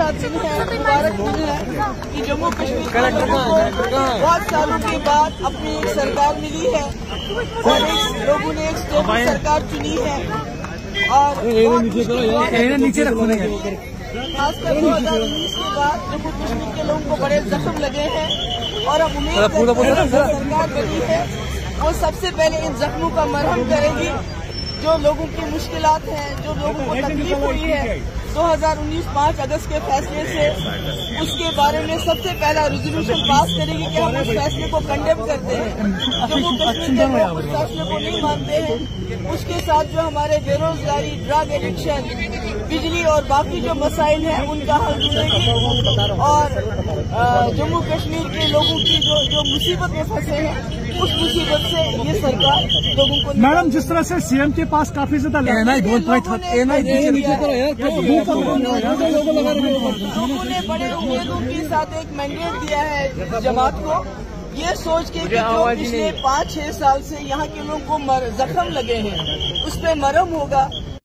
अच्छा दिन है मुबारक दिन है। कि जम्मू कश्मीर के बहुत सालों के बाद अपनी एक सरकार मिली है और लोगों ने एक स्टेबल सरकार चुनी है। और नीचे खासकर दो हज़ार उन्नीस के बाद जम्मू कश्मीर के लोगों को बड़े जख्म लगे हैं और अब उम्मीद हैं सरकार बनी है वो सबसे पहले इन जख्मों का मरहम करेगी जो लोगों की मुश्किलात हैं जो लोगों को तकलीफ़ हुई है। 2019 5 अगस्त के फैसले से उसके बारे में सबसे पहला रेजोल्यूशन पास करेगी कि हम उस फैसले को कंडेम करते हैं। जम्मू कश्मीर के उस फैसले को नहीं मानते हैं, उसके साथ जो हमारे बेरोजगारी ड्रग एडिक्शन बिजली और बाकी जो मसाइल हैं, उनका हल ढूंढेगी। और जम्मू कश्मीर के लोगों की जो जो मुसीबत में फंसे हैं उस मुसीबत से ये सरकार लोगों को मैडम जिस तरह से सीएम के पास काफ़ी ज़्यादा लोगों ने बड़े उम्मीदों के साथ एक मैंडेट दिया है जमात को। ये सोच के कि जो पिछले पाँच छह साल से यहाँ के लोगों को जख्म लगे हैं उस पर मरम होगा।